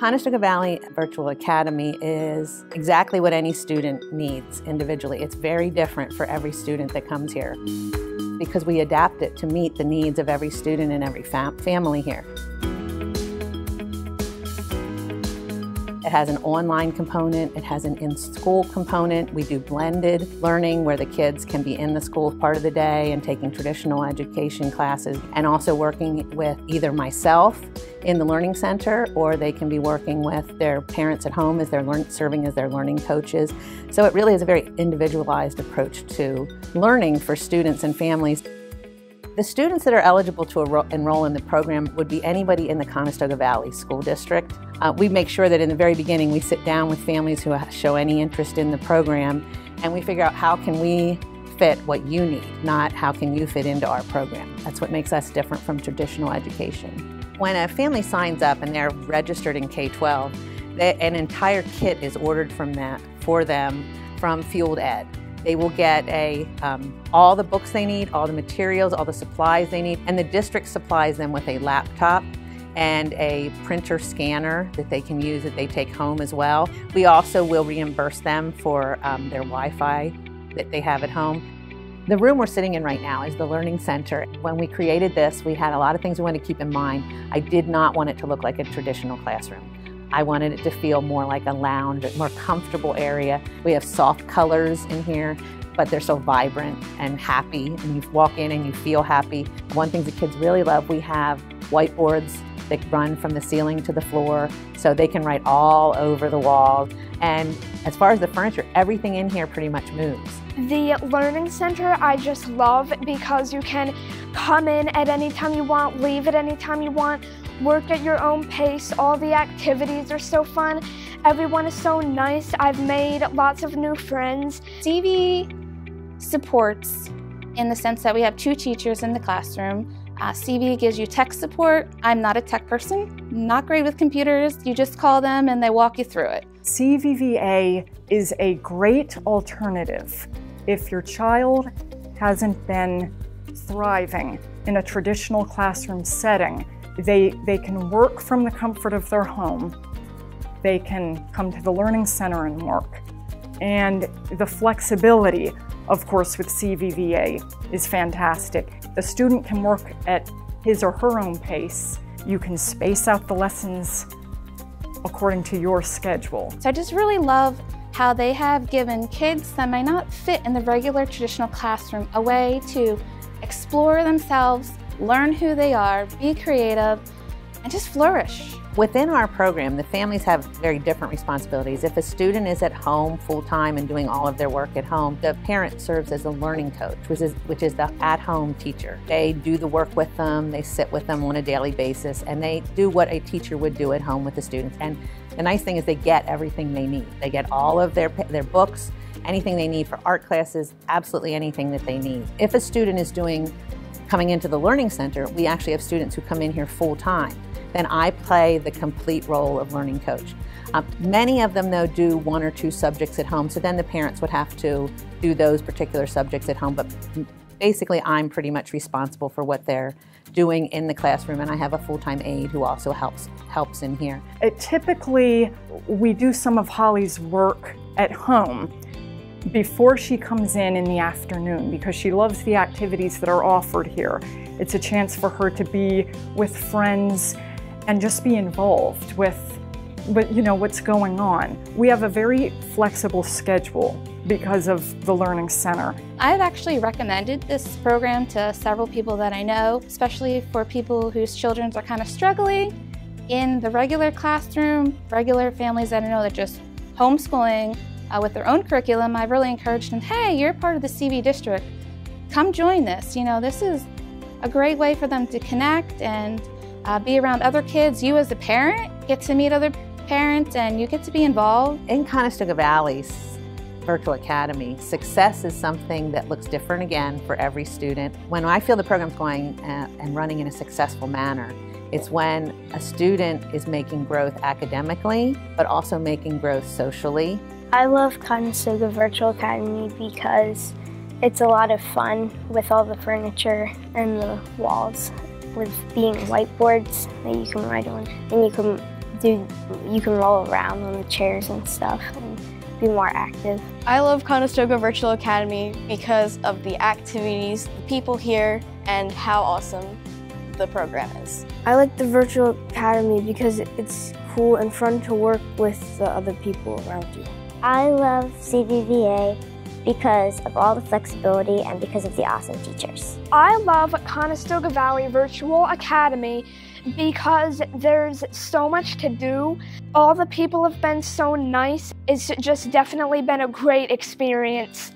Conestoga Valley Virtual Academy is exactly what any student needs individually. It's very different for every student that comes here because we adapt it to meet the needs of every student and every fam family here. Has an online component, it has an in-school component. We do blended learning where the kids can be in the school part of the day and taking traditional education classes and also working with either myself in the Learning Center or they can be working with their parents at home as they're serving as their learning coaches. So it really is a very individualized approach to learning for students and families. The students that are eligible to enroll in the program would be anybody in the Conestoga Valley School District. Uh, we make sure that in the very beginning we sit down with families who show any interest in the program and we figure out how can we fit what you need, not how can you fit into our program. That's what makes us different from traditional education. When a family signs up and they're registered in K-12, an entire kit is ordered from that for them from Fuel Ed. They will get a, um, all the books they need, all the materials, all the supplies they need, and the district supplies them with a laptop and a printer scanner that they can use that they take home as well. We also will reimburse them for um, their Wi-Fi that they have at home. The room we're sitting in right now is the Learning Center. When we created this, we had a lot of things we wanted to keep in mind. I did not want it to look like a traditional classroom. I wanted it to feel more like a lounge, a more comfortable area. We have soft colors in here, but they're so vibrant and happy, and you walk in and you feel happy. One thing the kids really love, we have whiteboards that run from the ceiling to the floor, so they can write all over the walls. And as far as the furniture, everything in here pretty much moves. The Learning Center I just love because you can come in at any time you want, leave at any time you want work at your own pace. All the activities are so fun. Everyone is so nice. I've made lots of new friends. CV supports in the sense that we have two teachers in the classroom. Uh, CV gives you tech support. I'm not a tech person, not great with computers. You just call them and they walk you through it. CVVA is a great alternative if your child hasn't been thriving in a traditional classroom setting they, they can work from the comfort of their home. They can come to the Learning Center and work. And the flexibility, of course, with CVVA is fantastic. The student can work at his or her own pace. You can space out the lessons according to your schedule. So I just really love how they have given kids that might not fit in the regular traditional classroom a way to explore themselves learn who they are, be creative, and just flourish. Within our program, the families have very different responsibilities. If a student is at home full-time and doing all of their work at home, the parent serves as a learning coach, which is, which is the at-home teacher. They do the work with them, they sit with them on a daily basis, and they do what a teacher would do at home with the students. And the nice thing is they get everything they need. They get all of their, their books, anything they need for art classes, absolutely anything that they need. If a student is doing coming into the Learning Center, we actually have students who come in here full time. Then I play the complete role of learning coach. Um, many of them, though, do one or two subjects at home, so then the parents would have to do those particular subjects at home. But basically, I'm pretty much responsible for what they're doing in the classroom, and I have a full-time aide who also helps helps in here. It, typically, we do some of Holly's work at home before she comes in in the afternoon because she loves the activities that are offered here. It's a chance for her to be with friends and just be involved with, with you know what's going on. We have a very flexible schedule because of the Learning Center. I've actually recommended this program to several people that I know, especially for people whose children are kind of struggling in the regular classroom, regular families that I know that just homeschooling uh, with their own curriculum, I've really encouraged them, hey, you're part of the CV district. Come join this. You know, this is a great way for them to connect and uh, be around other kids. You as a parent get to meet other parents and you get to be involved. In Conestoga Valley's Virtual Academy, success is something that looks different again for every student. When I feel the program's going uh, and running in a successful manner, it's when a student is making growth academically, but also making growth socially I love Conestoga Virtual Academy because it's a lot of fun with all the furniture and the walls with being whiteboards that you can write on and you can do you can roll around on the chairs and stuff and be more active. I love Conestoga Virtual Academy because of the activities, the people here, and how awesome the program is. I like the Virtual Academy because it's cool and fun to work with the other people around you. I love CVVA because of all the flexibility and because of the awesome teachers. I love Conestoga Valley Virtual Academy because there's so much to do. All the people have been so nice. It's just definitely been a great experience.